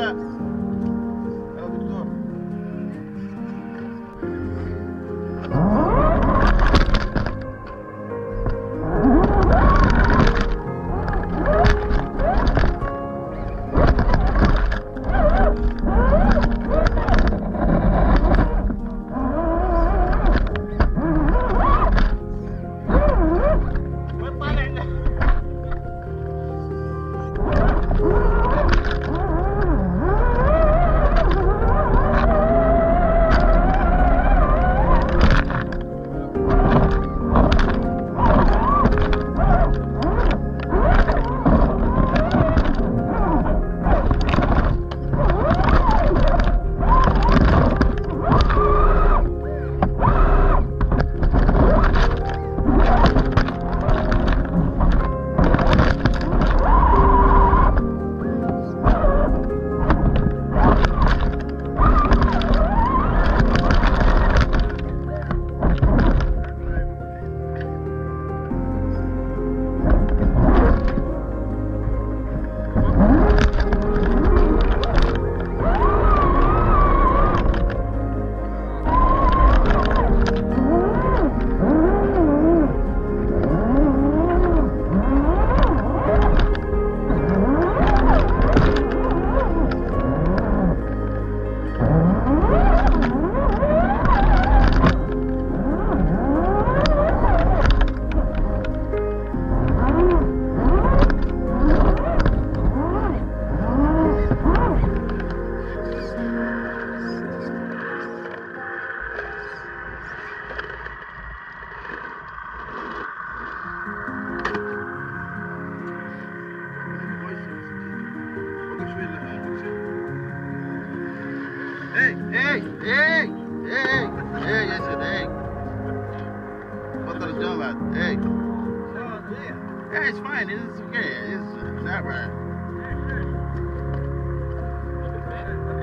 的。Hey, hey, hey, yes, sir, hey. What are you doing about? Hey. Yeah, it's fine. It's okay. It's, it's not right.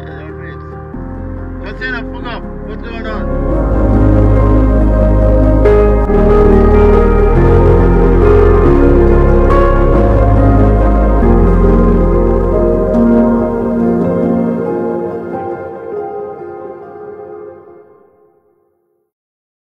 Yeah, please. Just say fuck up. What's going on?